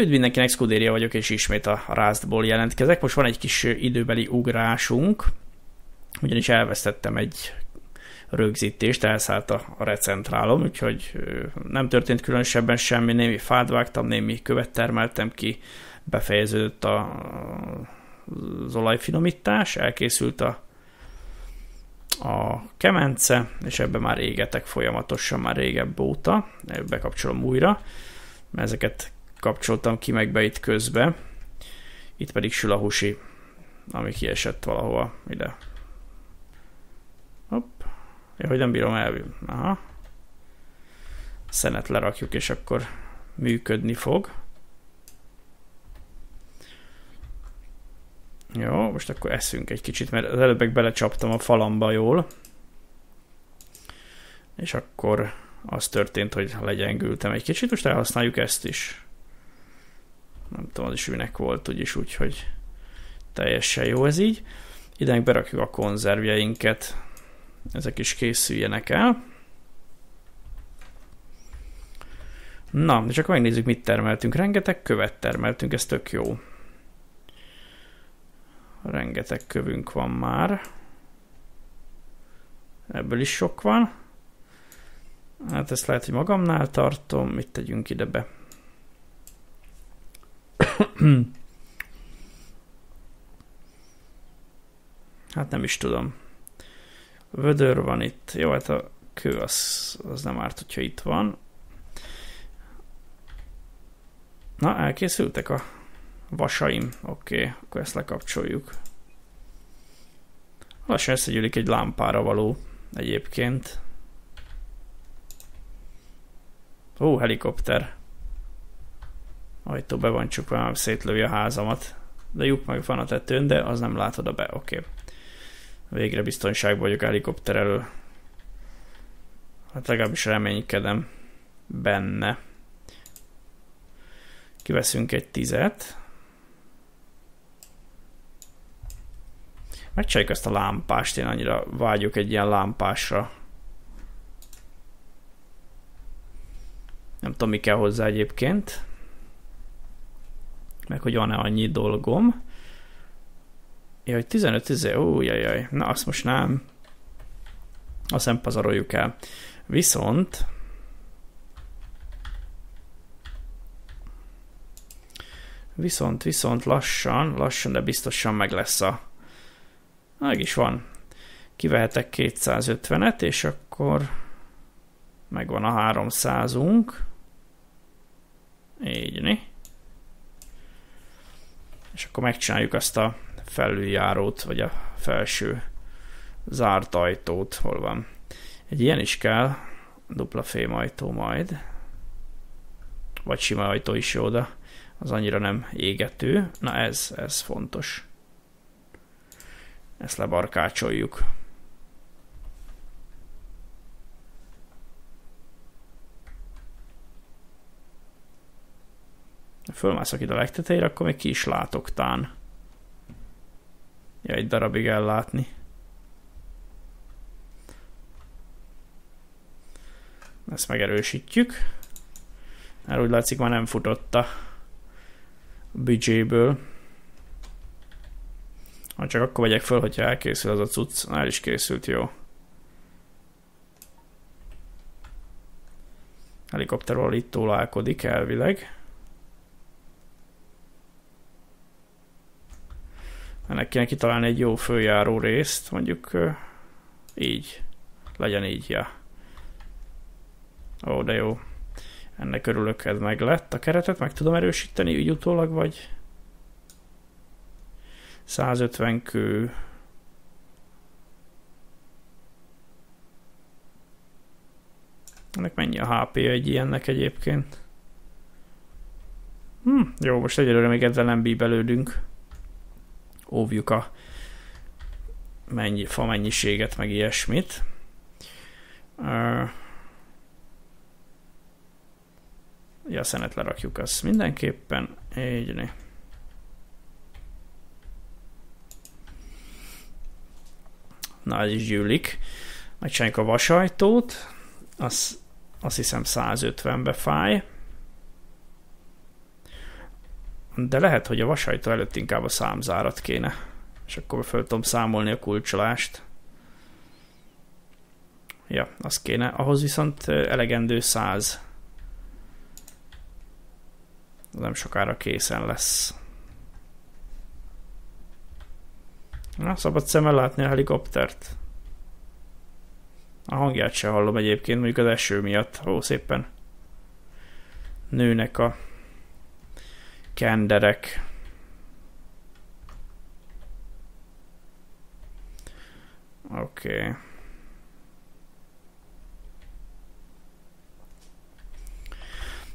Üdv mindenkinek, Scuderia vagyok, és ismét a Rustból jelentkezek. Most van egy kis időbeli ugrásunk, ugyanis elvesztettem egy rögzítést, elszállt a, recentrálom, úgyhogy nem történt különösebben semmi, némi fát vágtam, némi követ termeltem ki, befejeződött a, az olajfinomítás, elkészült a, a kemence, és ebbe már égetek folyamatosan, már régebb óta, bekapcsolom újra, ezeket kapcsoltam ki meg be itt közbe. Itt pedig sül husi, ami kiesett valahova ide. Hopp. Ja, hogy nem bírom el. Aha. Szenet lerakjuk, és akkor működni fog. Jó, most akkor eszünk egy kicsit, mert az előbbek belecsaptam a falamba jól. És akkor az történt, hogy legyengültem egy kicsit, most elhasználjuk ezt is nem tudom, az is minek volt, úgyis úgy, hogy teljesen jó ez így. Ide berakjuk a konzervjeinket, ezek is készüljenek el. Na, és akkor megnézzük, mit termeltünk. Rengeteg követ termeltünk, ez tök jó. Rengeteg kövünk van már. Ebből is sok van. Hát ezt lehet, hogy magamnál tartom. Mit tegyünk ide be? hát nem is tudom. Vödör van itt. Jó, hát a kő az, az nem árt, hogyha itt van. Na, elkészültek a vasaim. Oké, okay, akkor ezt lekapcsoljuk. Lassan összegyűlik egy lámpára való egyébként. Ó, helikopter ajtó be van csukva, szétlövi a házamat. De lyuk meg van a tetőn, de az nem látod a be. Oké. Okay. Végre biztonságban vagyok helikopter elől. Hát legalábbis reménykedem benne. Kiveszünk egy tizet. Megcsináljuk ezt a lámpást, én annyira vágyok egy ilyen lámpásra. Nem tudom, mi kell hozzá egyébként meg hogy van-e annyi dolgom. Jaj, 15 ezer, ó, jaj, na azt most nem. Azt nem pazaroljuk el. Viszont Viszont, viszont lassan, lassan, de biztosan meg lesz a... Meg is van. Kivehetek 250-et, és akkor megvan a 300-unk. Így, né? És akkor megcsináljuk azt a felüljárót, vagy a felső zárt ajtót, hol van. Egy ilyen is kell, dupla ajtó majd, vagy sima ajtó is jó, de az annyira nem égető. Na ez, ez fontos. Ezt lebarkácsoljuk. Fölmászok ide a legtetejére, akkor még ki is látok tán. Ja, egy darabig ellátni. Ezt megerősítjük. Mert úgy látszik, már nem futott a büdzséből. Ha csak akkor vegyek föl, hogyha elkészül az a cucc. El is készült, jó. Helikopterról itt tólálkodik elvileg. Ennek kéne kitalálni egy jó följáró részt, mondjuk így, legyen így, ja. Ó, de jó. Ennek örülök, ez meg lett. A keretet meg tudom erősíteni úgy utólag, vagy 150 kő. Ennek mennyi a HP egy ilyennek egyébként? Hm, jó, most egyelőre még ezzel nem bíbelődünk óvjuk a mennyi, fa mennyiséget, meg ilyesmit. Uh, ja, szenet lerakjuk azt mindenképpen. Így. Na, ez is gyűlik. Megcsináljuk a vasajtót. Az, azt hiszem 150-be fáj. De lehet, hogy a vasajtó előtt inkább a számzárat kéne. És akkor föl tudom számolni a kulcsolást. Ja, az kéne. Ahhoz viszont elegendő száz. Nem sokára készen lesz. Na, szabad szemmel látni a helikoptert. A hangját se hallom egyébként, mondjuk az eső miatt. Ó, szépen nőnek a kenderek. Oké. Okay.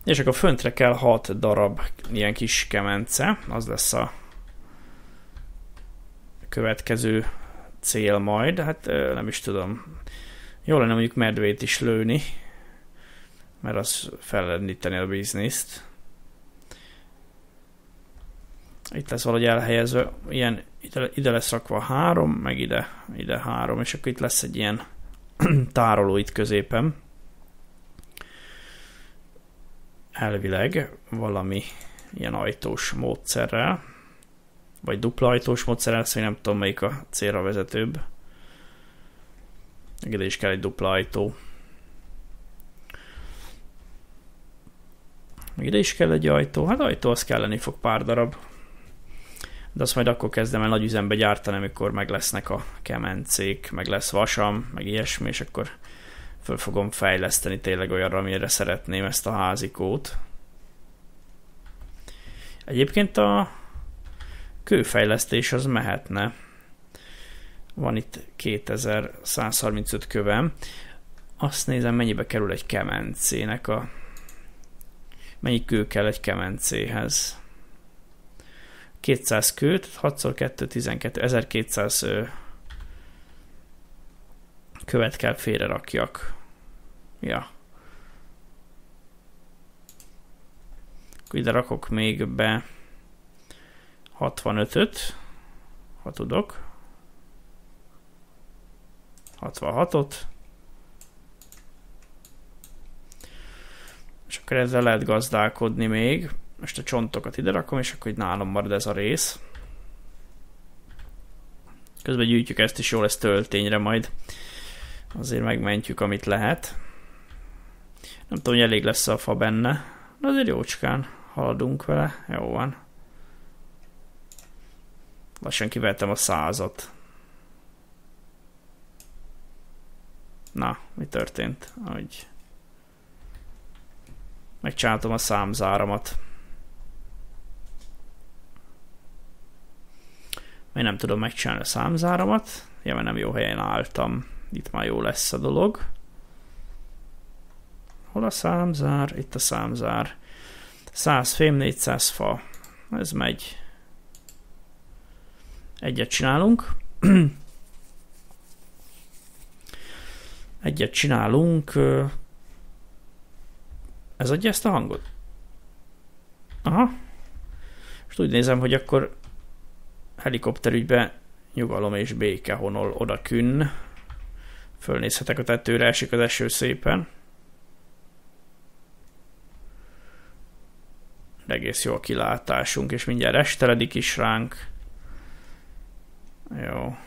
És akkor föntre kell 6 darab ilyen kis kemence, az lesz a következő cél majd, hát nem is tudom. Jó lenne mondjuk medvét is lőni, mert az fellendíteni a bizniszt. Itt lesz valahogy elhelyezve, ilyen ide, ide lesz rakva három, meg ide, ide három, és akkor itt lesz egy ilyen tároló itt középen. Elvileg valami ilyen ajtós módszerrel, vagy dupla ajtós módszerrel, szóval nem tudom melyik a célra vezetőbb. Ide is kell egy dupla ajtó. Ide is kell egy ajtó. Hát ajtó az kelleni fog pár darab. De azt majd akkor kezdem el nagy üzembe gyártani, amikor meg lesznek a kemencék, meg lesz vasam, meg ilyesmi, és akkor föl fogom fejleszteni tényleg olyanra, amire szeretném ezt a házikót. Egyébként a kőfejlesztés az mehetne. Van itt 2135 kövem. Azt nézem, mennyibe kerül egy kemencének a Mennyi kő kell egy kemencéhez? 200 kőt, 6x2, 12, 1200 követ kell félre rakjak. Ja. Akkor ide rakok még be 65-öt, ha tudok. 66-ot. és akkor ezzel lehet gazdálkodni még. Most a csontokat ide rakom, és akkor itt nálam marad ez a rész. Közben gyűjtjük ezt is, jól lesz töltényre majd. Azért megmentjük, amit lehet. Nem tudom, hogy elég lesz a fa benne. De azért jócskán haladunk vele. Jó van. Lassan kivettem a százat. Na, mi történt? Hogy megcsináltam a számzáramat. Még nem tudom megcsinálni a számzáramat, ja, mert nem jó helyen álltam. Itt már jó lesz a dolog. Hol a számzár? Itt a számzár. 100 fém, 400 fa. Ez megy. Egyet csinálunk. Egyet csinálunk. Ez adja ezt a hangot? Aha. És úgy nézem, hogy akkor helikopterügybe nyugalom és béke honol oda künn. Fölnézhetek a tetőre, esik az eső szépen. De egész jó a kilátásunk, és mindjárt esteledik is ránk. Jó.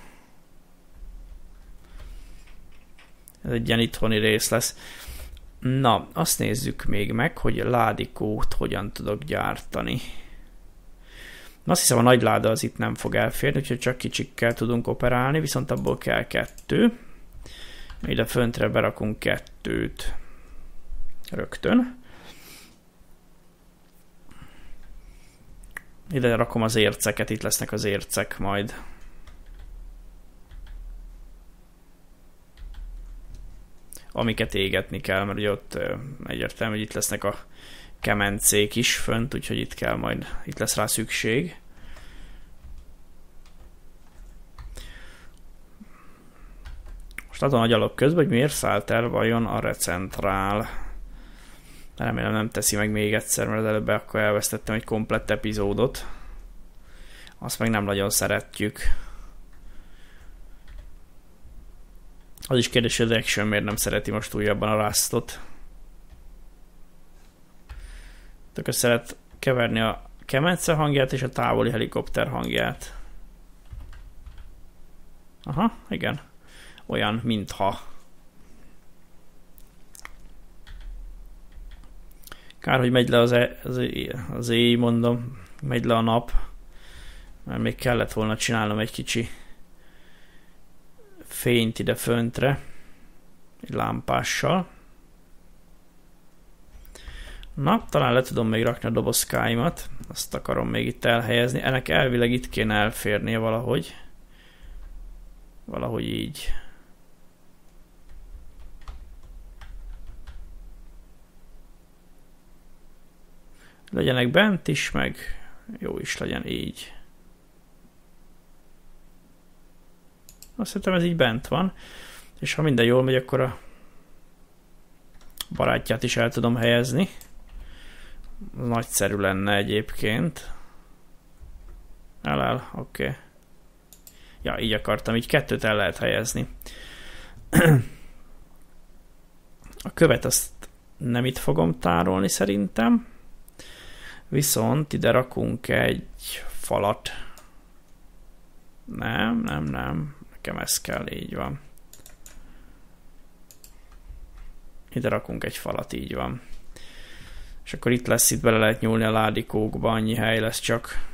Ez egy ilyen itthoni rész lesz. Na, azt nézzük még meg, hogy ládikót hogyan tudok gyártani. Azt hiszem a nagy láda az itt nem fog elférni, úgyhogy csak kicsikkel tudunk operálni, viszont abból kell kettő. Ide föntre berakunk kettőt rögtön. Ide rakom az érceket, itt lesznek az ércek majd. amiket égetni kell, mert ugye ott egyértelmű, hogy itt lesznek a kemencék is fönt, úgyhogy itt kell majd, itt lesz rá szükség. Most adom a gyalog közben, hogy miért szállt el vajon a recentrál. Remélem nem teszi meg még egyszer, mert az előbb akkor elvesztettem egy komplett epizódot. Azt meg nem nagyon szeretjük. Az is kérdés, hogy az Action miért nem szereti most újabban a Rustot. Tökre szeret keverni a kemence hangját és a távoli helikopter hangját. Aha, igen. Olyan, mintha. Kár, hogy megy le az, e, az, az éj, mondom, megy le a nap, mert még kellett volna csinálnom egy kicsi fényt ide föntre, egy lámpással. Na, talán le tudom még rakni a dobozkáimat, azt akarom még itt elhelyezni. Ennek elvileg itt kéne elférnie valahogy. Valahogy így. Legyenek bent is, meg jó is legyen így. Azt hiszem ez így bent van. És ha minden jól megy, akkor a barátját is el tudom helyezni. Nagyszerű lenne egyébként. Eláll, oké. Okay. Ja, így akartam, így kettőt el lehet helyezni. A követ azt nem itt fogom tárolni szerintem. Viszont ide rakunk egy falat. Nem, nem, nem. Nekem ez kell, így van. Ide rakunk egy falat, így van. És akkor itt lesz, itt bele lehet nyúlni a ládikókba, annyi hely lesz csak.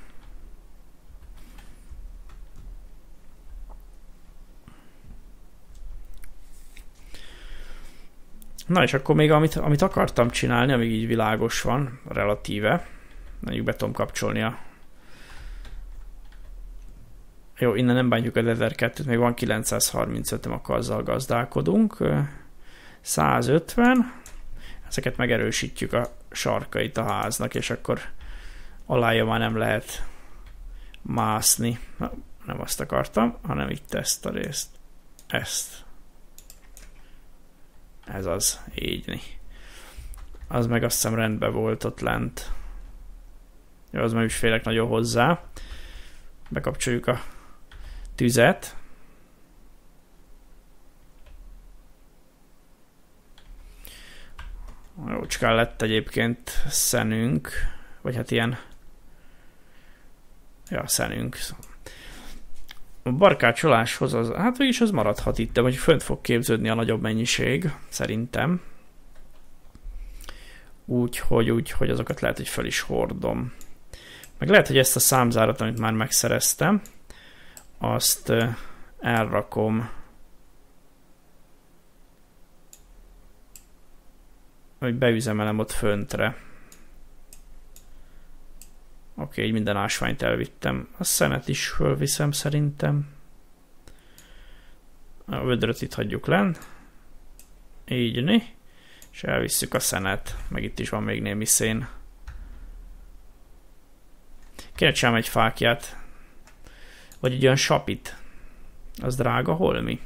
Na és akkor még amit, amit akartam csinálni, amíg így világos van, relatíve, mondjuk be tudom kapcsolni a jó, innen nem bántjuk a Leather 2-t, még van 935 akkor azzal gazdálkodunk. 150, ezeket megerősítjük a sarkait a háznak, és akkor alája már nem lehet mászni. Na, nem azt akartam, hanem itt ezt a részt. Ezt. Ez az, így. Az meg azt hiszem rendben volt ott lent. Jó, az meg is félek nagyon hozzá. Bekapcsoljuk a tüzet. Jócskán lett egyébként szenünk, vagy hát ilyen ja, szenünk. A barkácsoláshoz az, hát is az maradhat itt, de vagy fönt fog képződni a nagyobb mennyiség, szerintem. Úgyhogy, úgy, hogy azokat lehet, hogy fel is hordom. Meg lehet, hogy ezt a számzárat, amit már megszereztem, azt elrakom hogy beüzemelem ott föntre. Oké, így minden ásványt elvittem. A szenet is fölviszem szerintem. A vödröt itt hagyjuk len. Így, né? És elvisszük a szenet. Meg itt is van még némi szén. Kéne egy fákját. Vagy egy olyan sapit. Az drága holmi.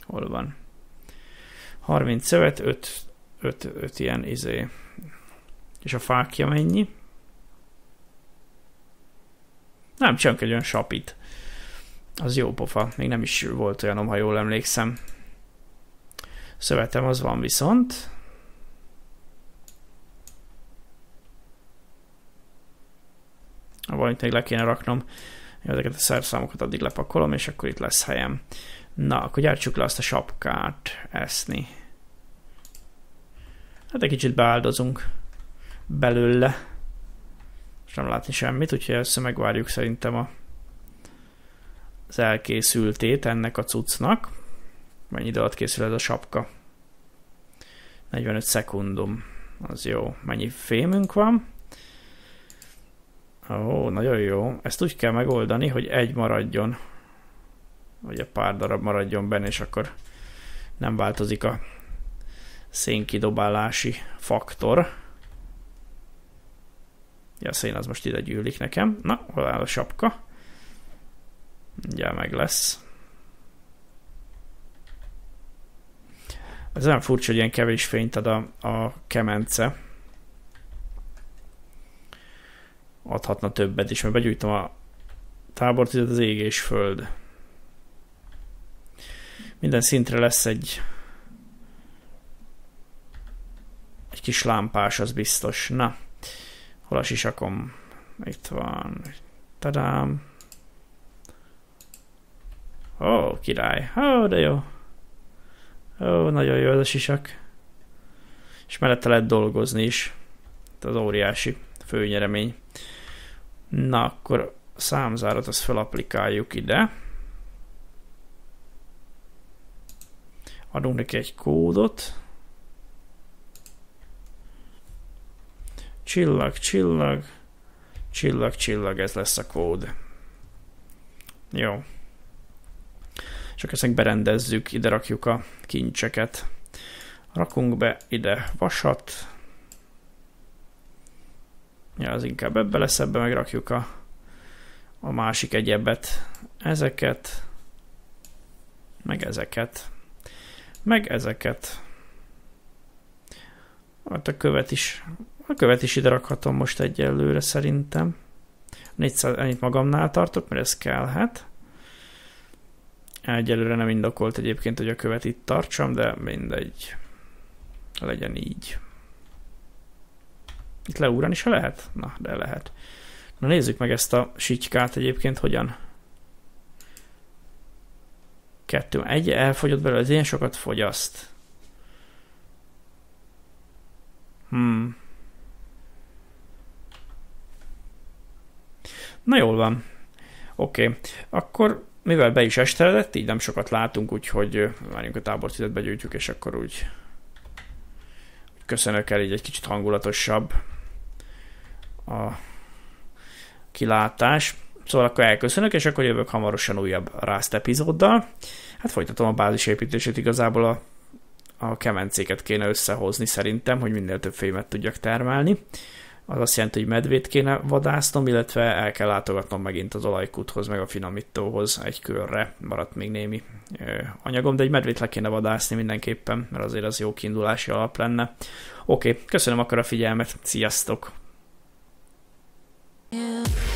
Hol van? 30 szövet, 5, 5, 5 ilyen izé. És a fákja mennyi? Nem, csak egy olyan sapit. Az jó pofa. Még nem is volt olyanom, ha jól emlékszem. Szövetem az van viszont. Valamit még le kéne raknom. Ezeket a szerszámokat addig lepakolom, és akkor itt lesz helyem. Na, akkor gyártsuk le azt a sapkát eszni. Hát egy kicsit beáldozunk belőle. És nem látni semmit, úgyhogy össze megvárjuk szerintem a, az elkészültét ennek a cuccnak. Mennyi idő alatt készül ez a sapka? 45 szekundum. Az jó. Mennyi fémünk van? Ó, nagyon jó. Ezt úgy kell megoldani, hogy egy maradjon, vagy a pár darab maradjon benne, és akkor nem változik a szénkidobálási faktor. Ja, a szén az most ide gyűlik nekem. Na, hol áll a sapka? Ugye meg lesz. Ez olyan furcsa, hogy ilyen kevés fényt ad a, a kemence. adhatna többet is, mert begyújtom a tábortüzet az ég és föld. Minden szintre lesz egy egy kis lámpás, az biztos. Na, Hol a sisakom? Itt van. Tadám. Ó, oh, király. Ó, oh, de jó. Ó, oh, nagyon jó ez a sisak. És mellette lehet dolgozni is. Az óriási főnyeremény. Na, akkor a számzárat azt felaplikáljuk ide. Adunk neki egy kódot. Csillag, csillag, csillag, csillag, ez lesz a kód. Jó. Csak ezt berendezzük, ide rakjuk a kincseket. Rakunk be ide vasat. Ja, az inkább ebbe lesz, ebbe megrakjuk a, a másik egyebet. Ezeket, meg ezeket, meg ezeket. Hát a követ is, a követ is ide rakhatom most egyelőre szerintem. 400, ennyit magamnál tartok, mert ez kellhet. Egyelőre nem indokolt egyébként, hogy a követ itt tartsam, de mindegy. Legyen így. Itt leúrani se lehet? Na, de lehet. Na nézzük meg ezt a sitykát egyébként, hogyan. Kettő. Egy elfogyott belőle, ez ilyen sokat fogyaszt. Hmm. Na jól van. Oké. Okay. Akkor mivel be is esteredett, így nem sokat látunk, úgyhogy várjunk a tábortüzet begyűjtjük, és akkor úgy köszönök el, így egy kicsit hangulatosabb a kilátás. Szóval akkor elköszönök, és akkor jövök hamarosan újabb Rászt epizóddal. Hát folytatom a bázisépítését igazából a, a kemencéket kéne összehozni szerintem, hogy minél több fémet tudjak termelni az azt jelenti, hogy medvét kéne vadásznom, illetve el kell látogatnom megint az olajkúthoz, meg a finomítóhoz egy körre, maradt még némi anyagom, de egy medvét le kéne vadászni mindenképpen, mert azért az jó kiindulási alap lenne. Oké, köszönöm akkor a figyelmet, sziasztok! Yeah.